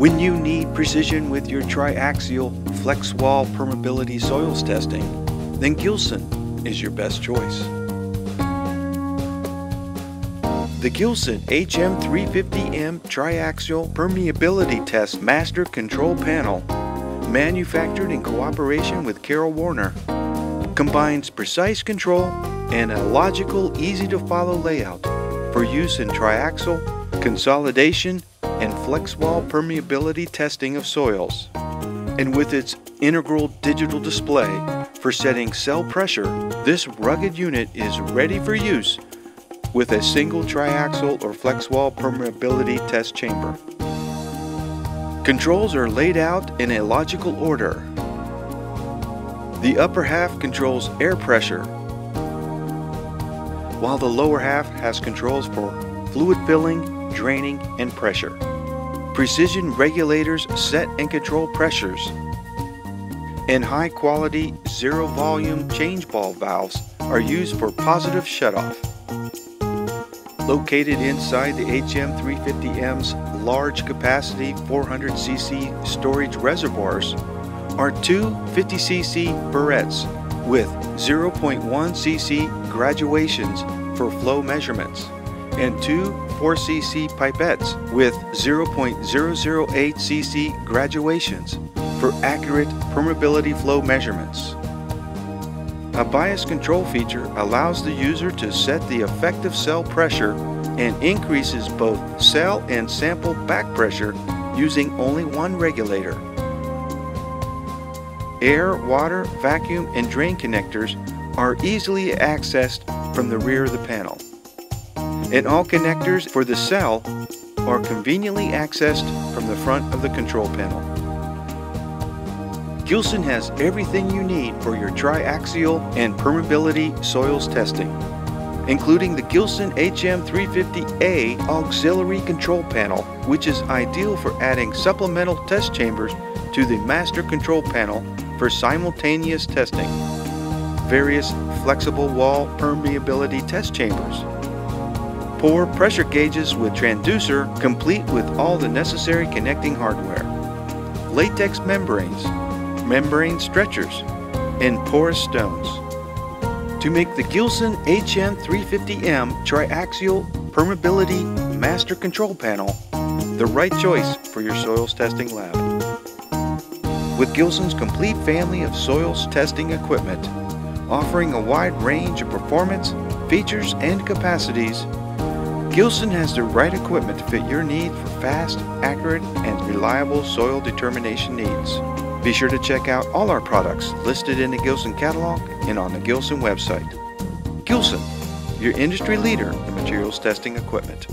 When you need precision with your triaxial flex wall permeability soils testing, then Gilson is your best choice. The Gilson HM350M Triaxial Permeability Test Master Control Panel, manufactured in cooperation with Karol Warner, combines precise control and a logical, easy to follow layout for use in triaxial, consolidation, and flex wall permeability testing of soils. And with its integral digital display for setting cell pressure, this rugged unit is ready for use with a single triaxial or flex wall permeability test chamber. Controls are laid out in a logical order. The upper half controls air pressure, while the lower half has controls for fluid filling, draining, and pressure. Precision regulators set and control pressures. And high quality zero volume change ball valves are used for positive shutoff. Located inside the HM350M's large capacity 400cc storage reservoirs are two 50cc burettes with 0.1 cc graduations for flow measurements and two 4cc pipettes with 0.008 cc graduations for accurate permeability flow measurements. A bias control feature allows the user to set the effective cell pressure and increases both cell and sample back pressure using only one regulator. Air, water, vacuum, and drain connectors are easily accessed from the rear of the panel and all connectors for the cell are conveniently accessed from the front of the control panel. Gilson has everything you need for your triaxial and permeability soils testing, including the Gilson HM350A auxiliary control panel, which is ideal for adding supplemental test chambers to the master control panel for simultaneous testing. Various flexible wall permeability test chambers, Pore pressure gauges with transducer complete with all the necessary connecting hardware. Latex membranes, membrane stretchers, and porous stones. To make the Gilson HM350M Triaxial Permeability Master Control Panel the right choice for your soils testing lab. With Gilson's complete family of soils testing equipment, offering a wide range of performance, features, and capacities, Gilson has the right equipment to fit your need for fast, accurate, and reliable soil determination needs. Be sure to check out all our products listed in the Gilson catalog and on the Gilson website. Gilson, your industry leader in materials testing equipment.